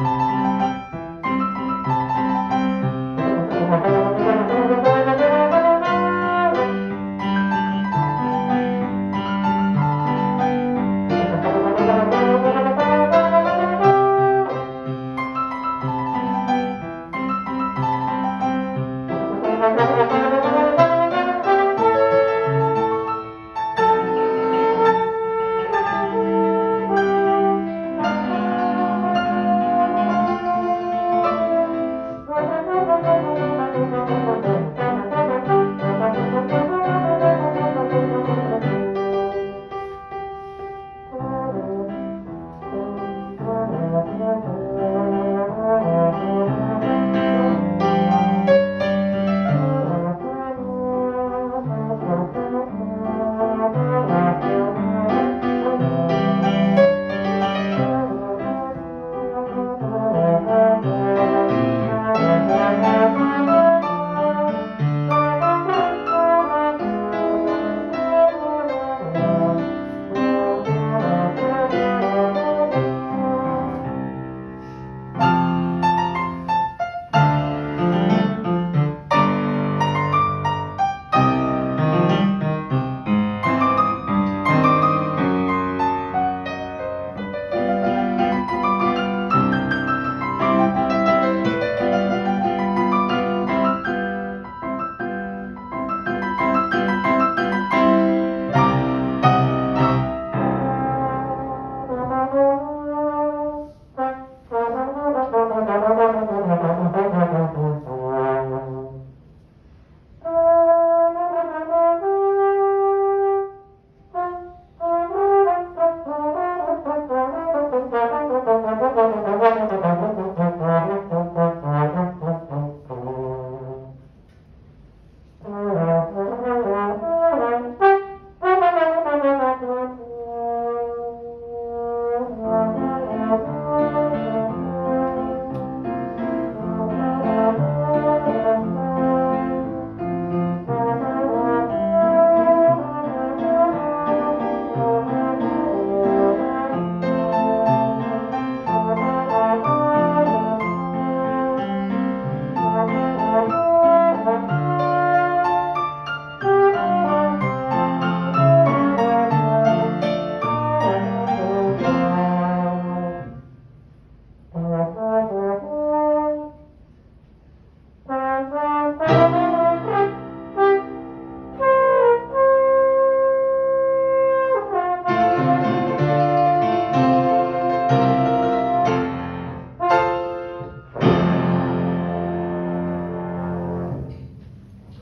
Música